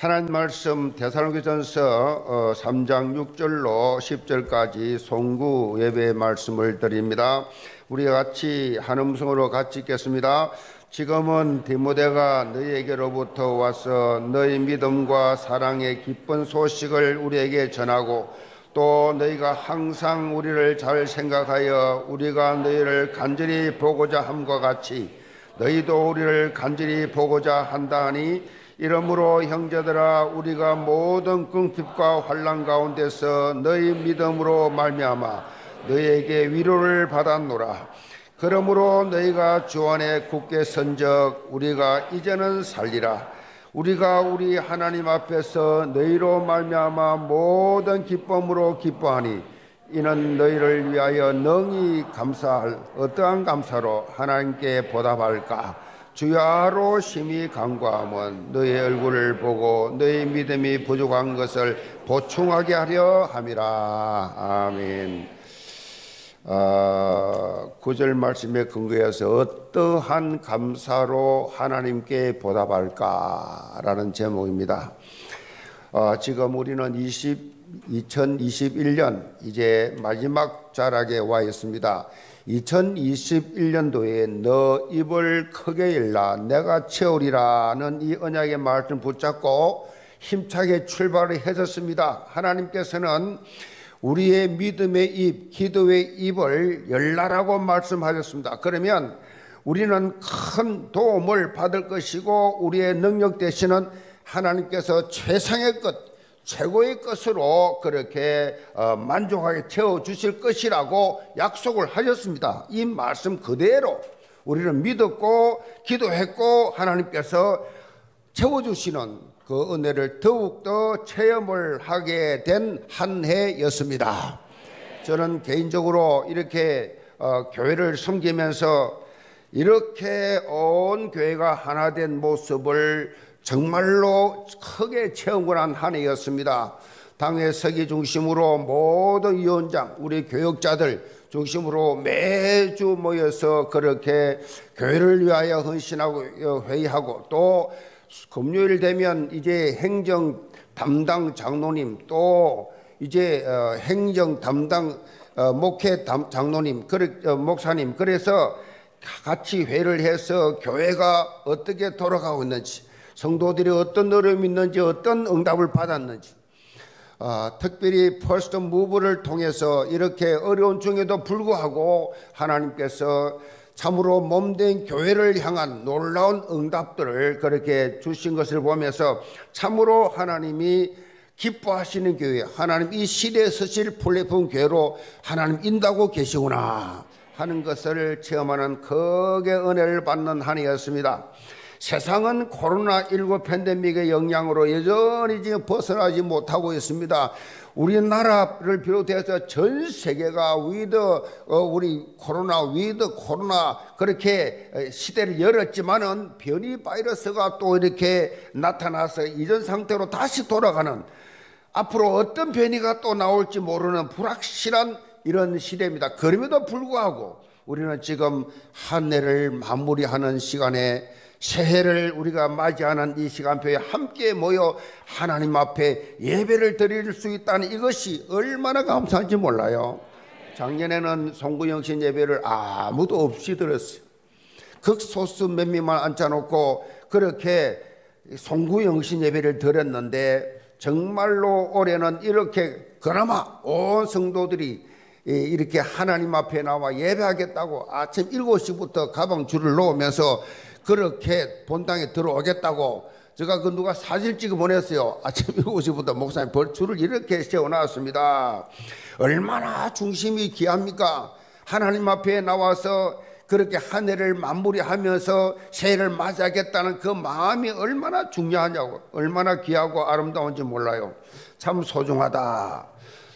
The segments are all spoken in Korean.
하나님 말씀 대사로교전서 3장 어, 6절로 10절까지 송구 예배 말씀을 드립니다. 우리 같이 한 음성으로 같이 읽겠습니다. 지금은 디모데가 너희에게로부터 와서 너희 믿음과 사랑의 기쁜 소식을 우리에게 전하고 또 너희가 항상 우리를 잘 생각하여 우리가 너희를 간절히 보고자 함과 같이 너희도 우리를 간절히 보고자 한다 하니 이러므로 형제들아 우리가 모든 궁핍과 환란 가운데서 너희 믿음으로 말미암아 너희에게 위로를 받았노라. 그러므로 너희가 주 안에 굳게 선적 우리가 이제는 살리라. 우리가 우리 하나님 앞에서 너희로 말미암아 모든 기쁨으로 기뻐하니 이는 너희를 위하여 능히 감사할 어떠한 감사로 하나님께 보답할까 주야로 심히 간과함은 너희 얼굴을 보고 너희 믿음이 부족한 것을 보충하게 하려 함이라. 아멘. 아, 구절 말씀에 근거해서 어떠한 감사로 하나님께 보답할까라는 제목입니다. 아, 지금 우리는 20, 2021년 이제 마지막 자락에 와 있습니다. 2021년도에 너 입을 크게 열라 내가 채우리라는 이 언약의 말씀 붙잡고 힘차게 출발을 해줬습니다. 하나님께서는 우리의 믿음의 입, 기도의 입을 열라라고 말씀하셨습니다. 그러면 우리는 큰 도움을 받을 것이고 우리의 능력 대신은 하나님께서 최상의 것, 최고의 것으로 그렇게 어, 만족하게 채워 주실 것이라고 약속을 하셨습니다. 이 말씀 그대로 우리는 믿었고 기도했고 하나님께서 채워 주시는 그 은혜를 더욱더 체험을 하게 된 한 해였습니다. 저는 개인적으로 이렇게 어, 교회를 섬기면서 이렇게 온 교회가 하나 된 모습을 정말로 크게 체험을 한 한 해였습니다. 당회 서기 중심으로 모든 위원장, 우리 교역자들 중심으로 매주 모여서 그렇게 교회를 위하여 헌신하고 회의하고 또 금요일 되면 이제 행정 담당 장로님 또 이제 어, 행정 담당 어, 목회 장로님, 어, 목사님 그래서 같이 회를 해서 교회가 어떻게 돌아가고 있는지 성도들이 어떤 어려움이 있는지 어떤 응답을 받았는지 어, 특별히 First Move를 통해서 이렇게 어려운 중에도 불구하고 하나님께서 참으로 몸된 교회를 향한 놀라운 응답들을 그렇게 주신 것을 보면서 참으로 하나님이 기뻐하시는 교회, 하나님 이 시대에 서실 플랫폼 교회로 하나님 인도하고 계시구나 하는 것을 체험하는 크게 은혜를 받는 한 해였습니다. 세상은 코로나19 팬데믹의 영향으로 여전히 지금 벗어나지 못하고 있습니다. 우리나라를 비롯해서 전 세계가 with 어, 우리 코로나 with 코로나 그렇게 시대를 열었지만은 변이 바이러스가 또 이렇게 나타나서 이전 상태로 다시 돌아가는 앞으로 어떤 변이가 또 나올지 모르는 불확실한 이런 시대입니다. 그럼에도 불구하고 우리는 지금 한 해를 마무리하는 시간에 새해를 우리가 맞이하는 이 시간표에 함께 모여 하나님 앞에 예배를 드릴 수 있다는 이것이 얼마나 감사한지 몰라요. 작년에는 송구영신 예배를 아무도 없이 들었어요. 극소수 몇 명만 앉혀놓고 그렇게 송구영신 예배를 드렸는데 정말로 올해는 이렇게 그나마 온 성도들이 이렇게 하나님 앞에 나와 예배하겠다고 아침 7시부터 가방 줄을 놓으면서 그렇게 본당에 들어오겠다고 제가 그 누가 사진 찍어 보냈어요. 아침 7시부터 목사님 벌줄을 이렇게 세워놨습니다. 얼마나 중심이 귀합니까? 하나님 앞에 나와서 그렇게 한 해를 마무리하면서 새해를 맞이하겠다는 그 마음이 얼마나 중요하냐고, 얼마나 귀하고 아름다운지 몰라요. 참 소중하다.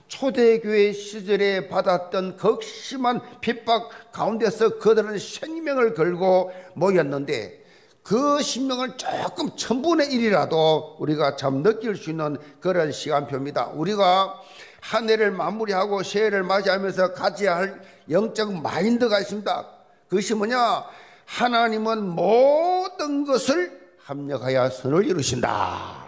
초대교회 시절에 받았던 극심한 핍박 가운데서 그들은 생명을 걸고 모였는데 그 신명을 조금 천분의 일이라도 우리가 참 느낄 수 있는 그런 시간표입니다. 우리가 한 해를 마무리하고 새해를 맞이하면서 가져야 할 영적 마인드가 있습니다. 그것이 뭐냐? 하나님은 모든 것을 합력하여 선을 이루신다.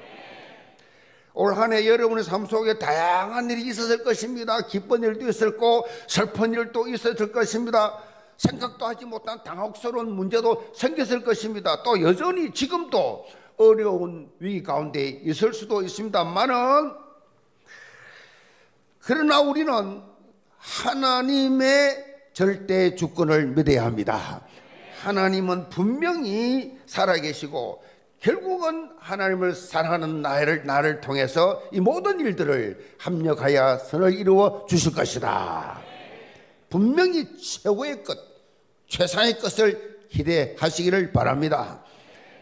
올 한 해 여러분의 삶 속에 다양한 일이 있었을 것입니다. 기쁜 일도 있었고 슬픈 일도 있었을 것입니다. 생각도 하지 못한 당혹스러운 문제도 생겼을 것입니다. 또 여전히 지금도 어려운 위기 가운데 있을 수도 있습니다만은 그러나 우리는 하나님의 절대 주권을 믿어야 합니다. 하나님은 분명히 살아계시고 결국은 하나님을 사랑하는 나를, 나를 통해서 이 모든 일들을 합력하여 선을 이루어 주실 것이다. 분명히 최고의 것, 최상의 것을 기대하시기를 바랍니다.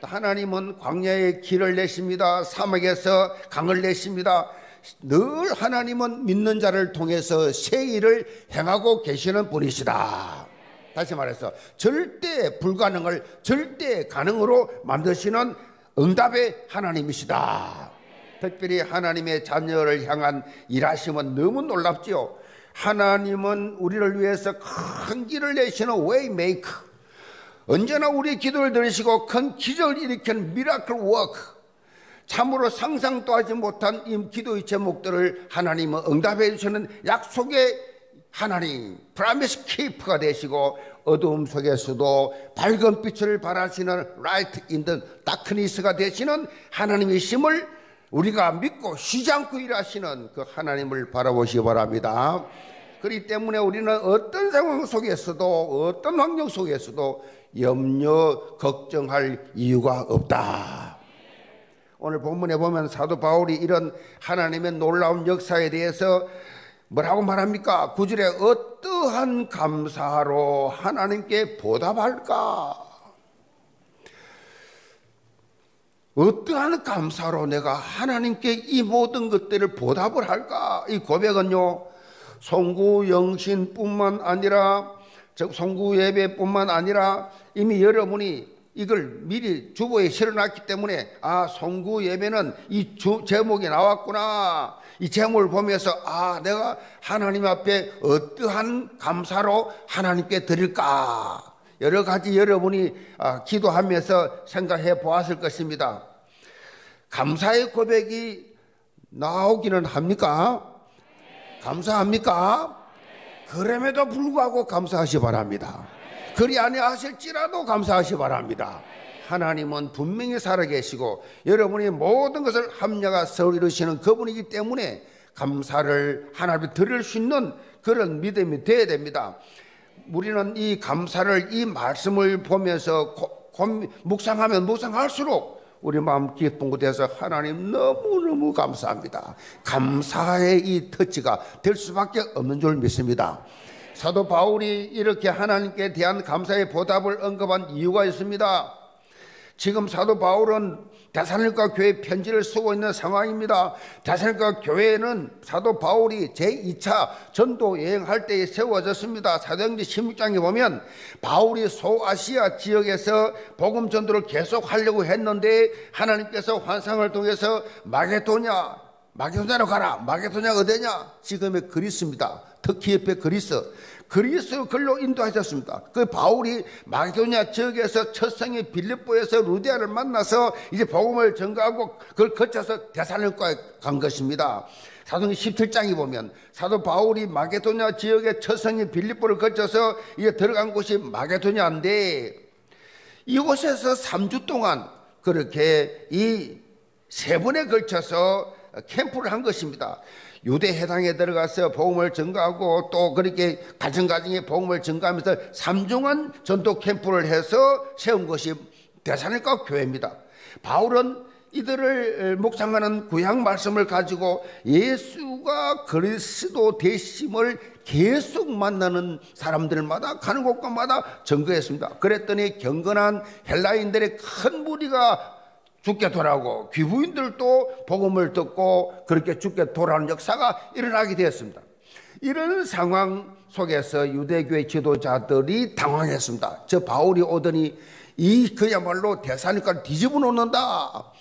하나님은 광야에 길을 내십니다. 사막에서 강을 내십니다. 늘 하나님은 믿는 자를 통해서 새 일을 행하고 계시는 분이시다. 다시 말해서 절대 불가능을 절대 가능으로 만드시는 응답의 하나님이시다. 특별히 하나님의 자녀를 향한 일하심은 너무 놀랍지요. 하나님은 우리를 위해서 큰 길을 내시는 way maker. 언제나 우리 기도를 들으시고 큰 기적을 일으키는 miracle worker. 참으로 상상도 하지 못한 이 기도의 제목들을 하나님은 응답해 주시는 약속의 하나님, promise keeper가 되시고 어두움 속에서도 밝은 빛을 발하시는 light in the darkness가 되시는 하나님이심을 우리가 믿고 쉬지 않고 일하시는 그 하나님을 바라보시기 바랍니다. 그렇기 때문에 우리는 어떤 상황 속에서도 어떤 환경 속에서도 염려, 걱정할 이유가 없다. 오늘 본문에 보면 사도 바울이 이런 하나님의 놀라운 역사에 대해서 뭐라고 말합니까? 구절에 어떠한 감사로 하나님께 보답할까? 어떠한 감사로 내가 하나님께 이 모든 것들을 보답을 할까? 이 고백은요, 송구 영신뿐만 아니라, 즉, 송구 예배뿐만 아니라 이미 여러분이 이걸 미리 주보에 실어놨기 때문에, 아, 송구 예배는 이 주, 제목이 나왔구나. 이 제목을 보면서, 아, 내가 하나님 앞에 어떠한 감사로 하나님께 드릴까? 여러 가지 여러분이 아, 기도하면서 생각해 보았을 것입니다. 감사의 고백이 나오기는 합니까? 감사합니까? 그럼에도 불구하고 감사하시 바랍니다. 그리 아니하실지라도 감사하시 바랍니다. 하나님은 분명히 살아계시고 여러분이 모든 것을 합력하서 이루시는 그분이기 때문에 감사를 하나님께 드릴 수 있는 그런 믿음이 되어야 됩니다. 우리는 이 감사를 이 말씀을 보면서 고, 고, 묵상하면 묵상할수록 우리 마음 기쁜 곳에서 하나님 너무너무 감사합니다. 감사의 이 터치가 될 수밖에 없는 줄 믿습니다. 사도 바울이 이렇게 하나님께 대한 감사의 보답을 언급한 이유가 있습니다. 지금 사도 바울은 대사님과 교회 편지를 쓰고 있는 상황입니다. 대사님과 교회는 사도 바울이 제2차 전도 여행할 때에 세워졌습니다. 사도행전 16장에 보면 바울이 소아시아 지역에서 복음 전도를 계속 하려고 했는데 하나님께서 환상을 통해서 마게도냐 마게도냐로 가라. 마게도냐가 어디냐? 지금의 그리스입니다. 특히 옆에 그리스. 그리스 글로 인도하셨습니다. 그 바울이 마게도냐 지역에서 첫성의 빌립보에서 루디아를 만나서 이제 복음을 전가하고 그걸 거쳐서 대사님과에 간 것입니다. 사도행 17장에 보면 사도 바울이 마게도냐 지역의 첫성의 빌립보를 거쳐서 이제 들어간 곳이 마게도냐인데 이곳에서 3주 동안 그렇게 이 세 번에 걸쳐서 캠프를 한 것입니다. 유대 해당에 들어가서 복음을 증가하고 또 그렇게 가정가정에 복음을 증가하면서 삼중한 전도 캠프를 해서 세운 것이 대사님과 교회입니다. 바울은 이들을 묵상하는 구약 말씀을 가지고 예수가 그리스도 되심을 계속 만나는 사람들마다 가는 곳마다 증거했습니다. 그랬더니 경건한 헬라인들의 큰 무리가 죽게 돌아오고 귀부인들도 복음을 듣고 그렇게 죽게 돌아오는 역사가 일어나게 되었습니다. 이런 상황 속에서 유대교의 지도자들이 당황했습니다. 저 바울이 오더니 이 그야말로 대사니까 뒤집어 놓는다.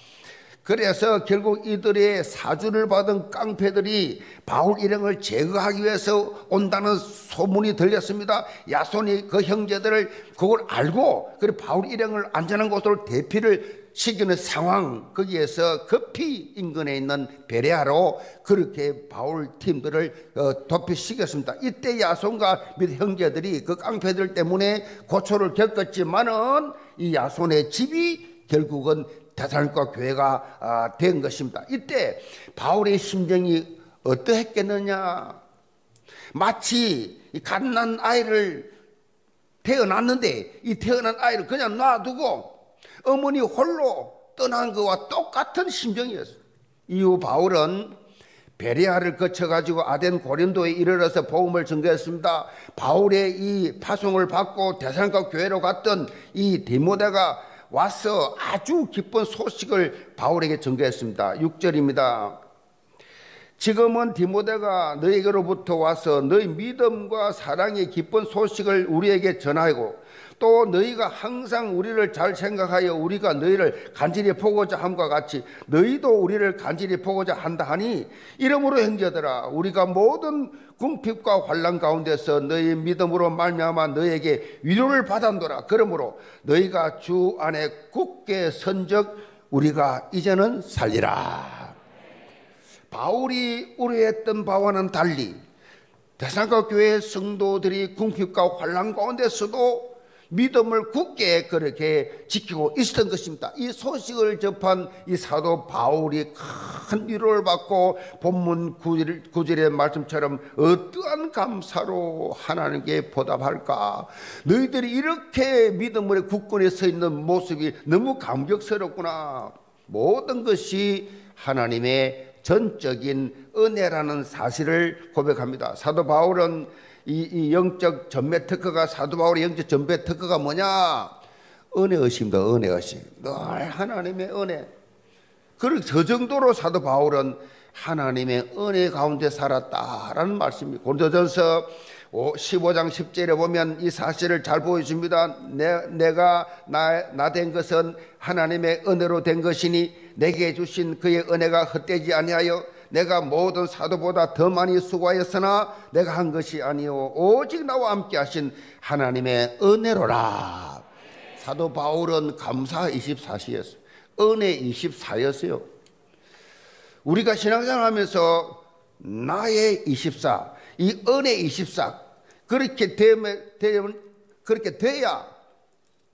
그래서 결국 이들의 사주를 받은 깡패들이 바울 일행을 제거하기 위해서 온다는 소문이 들렸습니다. 야손이 그 형제들을 그걸 알고 그래 바울 일행을 안전한 곳으로 대피를 시키는 상황 거기에서 급히 인근에 있는 베레아로 그렇게 바울 팀들을 어, 도피시켰습니다. 이때 야손과 및 형제들이 그 깡패들 때문에 고초를 겪었지만은 이 야손의 집이 결국은 대살과 교회가 아, 된 것입니다. 이때 바울의 심정이 어떠했겠느냐? 마치 갓난 아이를 태어났는데 이 태어난 아이를 그냥 놔두고 어머니 홀로 떠난 것과 똑같은 심정이었어요. 이후 바울은 베리아를 거쳐가지고 아덴 고린도에 이르러서 복음을 전개했습니다. 바울의 이 파송을 받고 대산과 교회로 갔던 이 디모데가 와서 아주 기쁜 소식을 바울에게 전개했습니다. 6절입니다. 지금은 디모데가 너에게로부터 와서 너희 믿음과 사랑의 기쁜 소식을 우리에게 전하고 또 너희가 항상 우리를 잘 생각하여 우리가 너희를 간절히 보고자 함과 같이 너희도 우리를 간절히 보고자 한다 하니 이러므로 형제들아 우리가 모든 궁핍과 환란 가운데서 너희 믿음으로 말미암아 너희에게 위로를 받았노라. 그러므로 너희가 주 안에 굳게 선적 우리가 이제는 살리라. 바울이 우려했던 바와는 달리 대상가 교회 성도들이 궁핍과 환란 가운데서도 믿음을 굳게 그렇게 지키고 있었던 것입니다. 이 소식을 접한 이 사도 바울이 큰 위로를 받고 본문 구절의 말씀처럼 어떠한 감사로 하나님께 보답할까? 너희들이 이렇게 믿음으로 굳건히 서 있는 모습이 너무 감격스럽구나. 모든 것이 하나님의 전적인 은혜라는 사실을 고백합니다. 사도 바울은 이, 이 영적 전매 특허가 사도 바울의 영적 전매 특허가 뭐냐? 은혜 의심다, 은혜 의심. 늘 하나님의 은혜. 그리고 저 정도로 사도 바울은 하나님의 은혜 가운데 살았다라는 말씀입니다. 고린도전서 15장 10절에 보면 이 사실을 잘 보여줍니다. 내, 내가 나 된 것은 하나님의 은혜로 된 것이니 내게 주신 그의 은혜가 헛되지 아니하여 내가 모든 사도보다 더 많이 수고하였으나 내가 한 것이 아니요 오직 나와 함께 하신 하나님의 은혜로라. 사도 바울은 감사 24시였어요. 은혜 24였어요. 우리가 신앙생활 하면서 나의 24, 이 은혜 24, 그렇게 되면, 되면 그렇게 돼야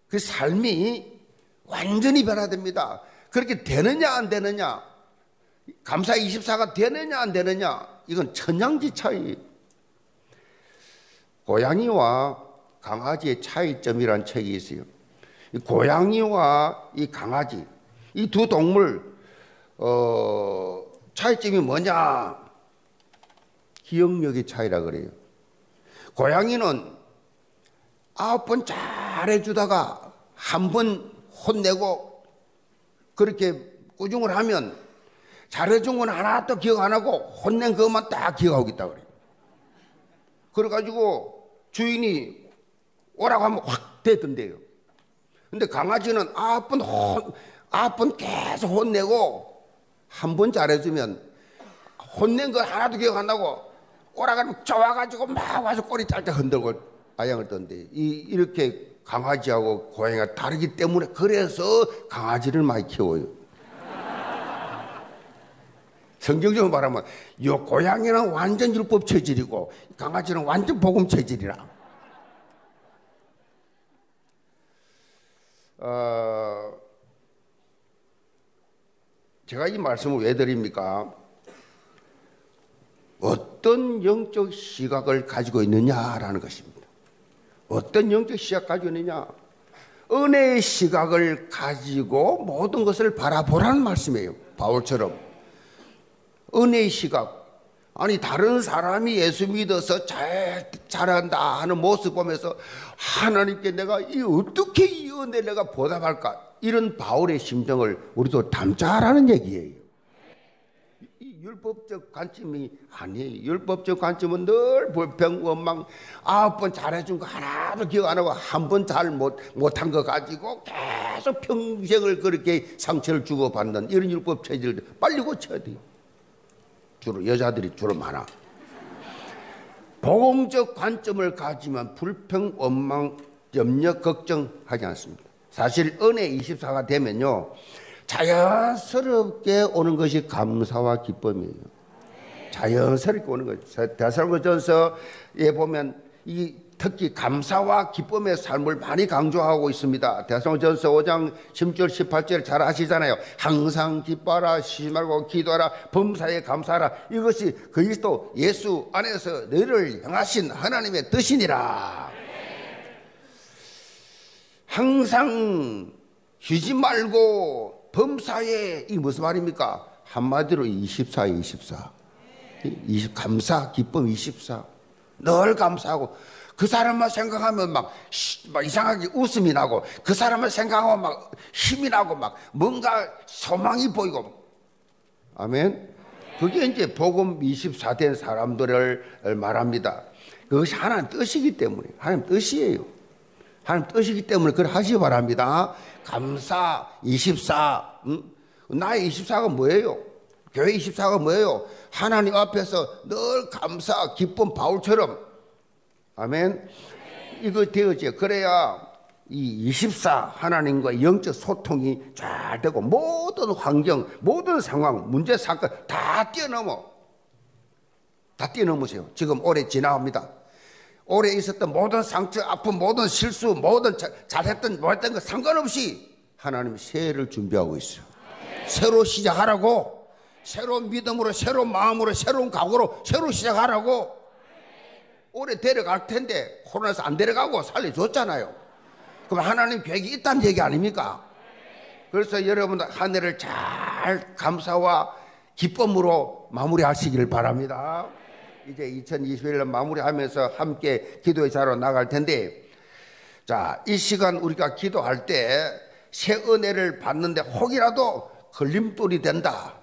그 삶이 완전히 변화됩니다. 그렇게 되느냐 안 되느냐 감사 24가 되느냐 안 되느냐 이건 천양지 차이. 고양이와 강아지의 차이점이란 책이 있어요. 고양이와 이 강아지 이 두 동물 어, 차이점이 뭐냐? 기억력의 차이라 그래요. 고양이는 아홉 번 잘해주다가 한 번 혼내고 그렇게 꾸중을 하면 잘해준 건 하나도 기억 안 하고 혼낸 그것만 딱 기억하고 있다 그래요. 그래가지고 주인이 오라고 하면 확 됐던데요. 근데 강아지는 아픈 혼, 아픈 계속 혼내고 한 번 잘해주면 혼낸 거 하나도 기억 안 나고 오라고 하면 좋아가지고 막 와서 꼬리 짤짤 흔들고 아양을 던데 이, 이렇게 강아지하고 고양이가 다르기 때문에 그래서 강아지를 많이 키워요. 성경적으로 말하면 요 고양이는 완전 율법 체질이고 강아지는 완전 복음 체질이라. 어, 제가 이 말씀을 왜 드립니까? 어떤 영적 시각을 가지고 있느냐라는 것입니다. 어떤 영적 시각 가지고 있느냐? 은혜의 시각을 가지고 모든 것을 바라보라는 말씀이에요. 바울처럼. 은혜의 시각. 아니 다른 사람이 예수 믿어서 잘 잘한다 하는 모습 보면서 하나님께 내가 이 어떻게 이 은혜 내가 보답할까 이런 바울의 심정을 우리도 담자라는 얘기예요. 이 율법적 관점이 아니에요. 율법적 관점은 늘 불평, 원망, 아홉 번 잘해준 거 하나도 기억 안 하고 한 번 잘 못, 못한 거 가지고 계속 평생을 그렇게 상처를 주고받는 이런 율법 체질들 빨리 고쳐야 돼요. 주로 여자들이 주로 많아. 복음적 관점을 가지면 불평, 원망, 염려, 걱정하지 않습니다. 사실 은혜 24가 되면요. 자연스럽게 오는 것이 감사와 기쁨이에요. 자연스럽게 오는 거죠. 대사로전서에 보면 이 특히 감사와 기쁨의 삶을 많이 강조하고 있습니다. 대성전서 5장 10절 18절 잘 아시잖아요. 항상 기뻐하라 쉬지 말고 기도하라 범사에 감사하라 이것이 그리스도 예수 안에서 너를 향하신 하나님의 뜻이니라. 항상 쉬지 말고 범사에 이 무슨 말입니까? 한마디로 24, 24. 20, 감사, 기쁨 24. 늘 감사하고 그 사람만 생각하면 막, 막 이상하게 웃음이 나고 그 사람을 생각하면 막 힘이 나고 막 뭔가 소망이 보이고 아멘. 그게 이제 복음 24된 사람들을 말합니다. 그것이 하나님 뜻이기 때문에 하나님 뜻이에요. 하나님 뜻이기 때문에 그걸 하시 기 바랍니다. 감사 24. 응? 나의 24가 뭐예요? 교회 24가 뭐예요? 하나님 앞에서 늘 감사, 기쁨 바울처럼 아멘. 이거 되어져. 그래야 이 24 하나님과 영적 소통이 잘 되고 모든 환경, 모든 상황, 문제, 사건 다 뛰어넘어. 다 뛰어넘으세요. 지금 올해 지나갑니다. 올해 있었던 모든 상처, 아픔, 모든 실수, 모든 자, 잘했던, 못했던 거 상관없이 하나님 새해를 준비하고 있어요. 새로 시작하라고. 새로운 믿음으로, 새로운 마음으로, 새로운 각오로 새로 시작하라고. 올해 데려갈 텐데 코로나에서 안 데려가고 살려줬잖아요. 그럼 하나님 계획이 있다는 얘기 아닙니까? 그래서 여러분 한 해를 잘 감사와 기쁨으로 마무리하시기를 바랍니다. 이제 2021년 마무리하면서 함께 기도의 자로 나갈 텐데 자, 이 시간 우리가 기도할 때 새 은혜를 받는데 혹이라도 걸림돌이 된다.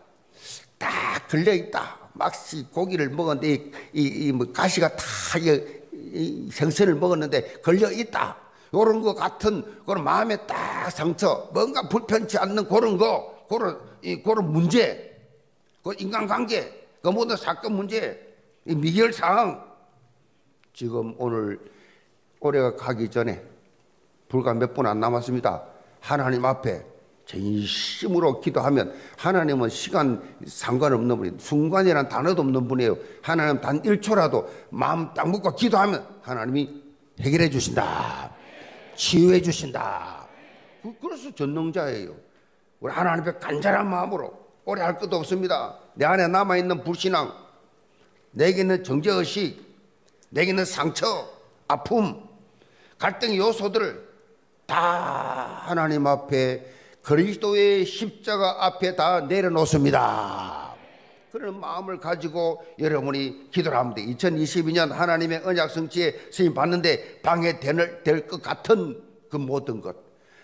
딱 걸려 있다. 막시 고기를 먹었는데 이, 이, 이 뭐 가시가 다 이, 생선을 먹었는데 걸려 있다. 요런 거 같은 그런 마음에 딱 상처, 뭔가 불편치 않는 그런 거, 그런 이 그런 문제, 그 인간관계, 그 모든 사건 문제, 이 미결 사항 지금 오늘 올해가 가기 전에 불과 몇 분 안 남았습니다. 하나님 앞에 진심으로 기도하면 하나님은 시간 상관없는 분이 순간이란 단어도 없는 분이에요. 하나님 단 1초라도 마음 딱 먹고 기도하면 하나님이 해결해 주신다. 치유해 주신다. 그, 그래서 전능자예요. 우리 하나님 앞에 간절한 마음으로 오래 할 것도 없습니다. 내 안에 남아있는 불신앙, 내게는 정죄의식, 내게는 상처, 아픔, 갈등의 요소들을 다 하나님 앞에 그리스도의 십자가 앞에 다 내려놓습니다. 그런 마음을 가지고 여러분이 기도를 하면 돼. 2022년 하나님의 언약 성취에 쓰임 받는데 방해될 것 같은 그 모든 것.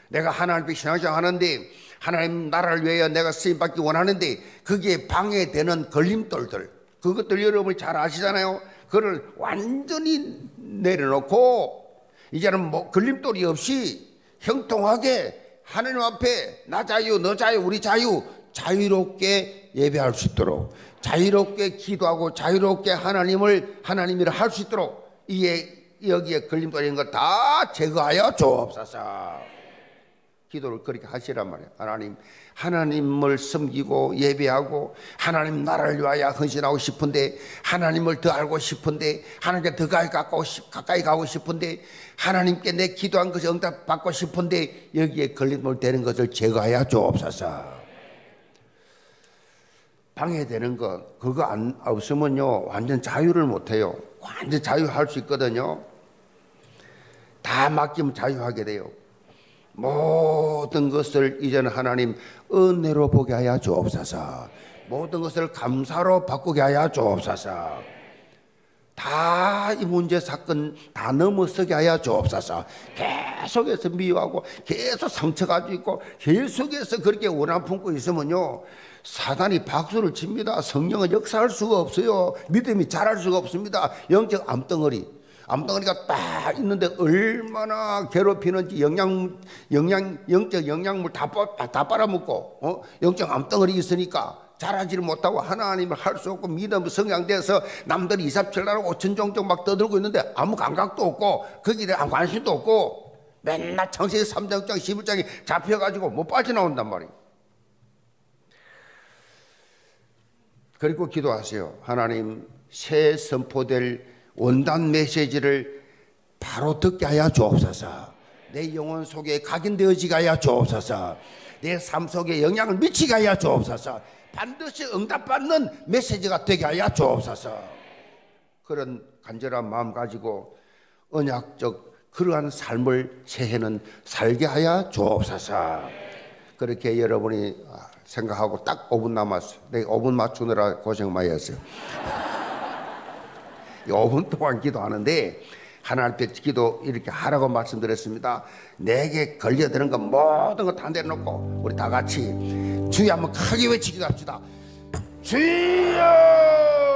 내가 하나님 앞에 신앙생활 하는데 하나님 나라를 위하여 내가 쓰임 받기 원하는데 그게 방해되는 걸림돌들. 그것들 여러분이 잘 아시잖아요. 그걸 완전히 내려놓고 이제는 뭐 걸림돌이 없이 형통하게 하나님 앞에 나 자유, 너 자유, 우리 자유 자유롭게 예배할 수 있도록 자유롭게 기도하고 자유롭게 하나님을 하나님이라 할 수 있도록 이에 여기에 걸림돌인 거 다 제거하여 주옵소서. 기도를 그렇게 하시란 말이에요. 하나님, 하나님을 섬기고 예배하고 하나님 나라를 위하여 헌신하고 싶은데 하나님을 더 알고 싶은데 하나님께 더 가까이 가고 싶은데 하나님께 내 기도한 것이 응답 받고 싶은데 여기에 걸림돌 되는 것을 제거하여 주옵소서. 방해되는 것 그거 안 없으면요 완전 자유를 못해요. 완전 자유할 수 있거든요. 다 맡기면 자유하게 돼요. 모든 것을 이제는 하나님 은혜로 보게 하여 주옵소서. 모든 것을 감사로 바꾸게 하여 주옵소서. 다 이 문제 사건 다 넘어서게 하여 주옵소서. 계속해서 미워하고 계속 상처 가지고 있고 계속해서 그렇게 원한 품고 있으면요. 사단이 박수를 칩니다. 성령은 역사할 수가 없어요. 믿음이 자랄 수가 없습니다. 영적 암덩어리. 암덩어리가 딱 있는데 얼마나 괴롭히는지 영양, 영양, 영적 영양물 다, 다 빨아먹고, 어? 영적 암덩어리 있으니까 잘하지를 못하고 하나님을 할 수 없고 믿음 성향돼서 남들이 이삽질나라고 오천종종 막 떠들고 있는데 아무 감각도 없고 거기에 아무 관심도 없고 맨날 창세기 3장, 11장에 잡혀가지고 못 빠져나온단 말이에요. 그리고 기도하세요. 하나님, 새 선포될 원단 메시지를 바로 듣게 하여 주옵소서. 내 영혼 속에 각인되어지게 하여 주옵소서. 내 삶 속에 영향을 미치게 하여 주옵소서. 반드시 응답받는 메시지가 되게 하여 주옵소서. 그런 간절한 마음 가지고 언약적 그러한 삶을 새해는 살게 하여 주옵소서. 그렇게 여러분이 생각하고 딱 5분 남았어요. 내가 5분 맞추느라 고생 많이 했어요. 5분 동안 기도하는데 하나님 앞에 기도 이렇게 하라고 말씀드렸습니다. 내게 걸려드는 건 모든 거다 내놓고 우리 다 같이 주여 한번 크게 외치기도 합시다. 주여!